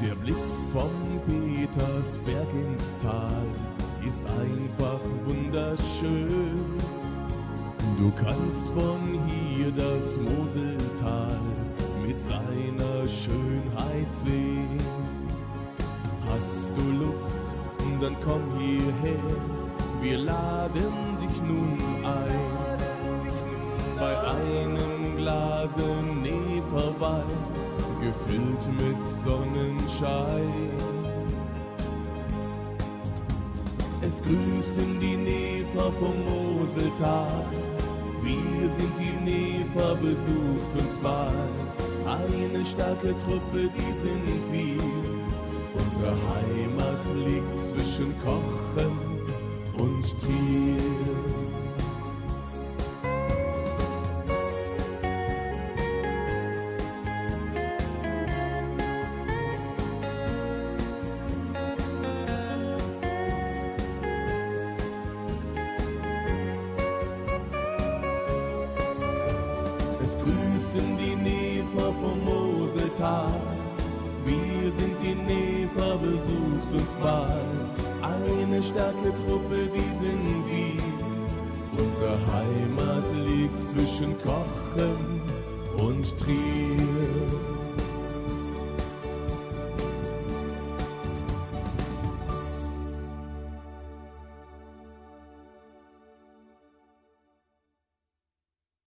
Der Blick vom Petersberg ins Tal ist einfach wunderschön. Du kannst von hier das Moseltal mit seiner Schönheit sehen. Hast du Lust, dann komm hierher, wir laden dich nun ein. Bei einem Glase Neferwein, gefüllt mit Sonnenschein. Es grüßen die Nefer vom Moseltal, wir sind die Nefer, besucht uns mal. Eine starke Truppe, die sind wir. Unsere Heimat liegt zwischen Kochen und Trier. Grüßen die Nefer vom Moseltal. Wir sind die Nefer, besucht uns mal. Eine starke Truppe, die sind wir. Unsere Heimat liegt zwischen Kochen und Trier.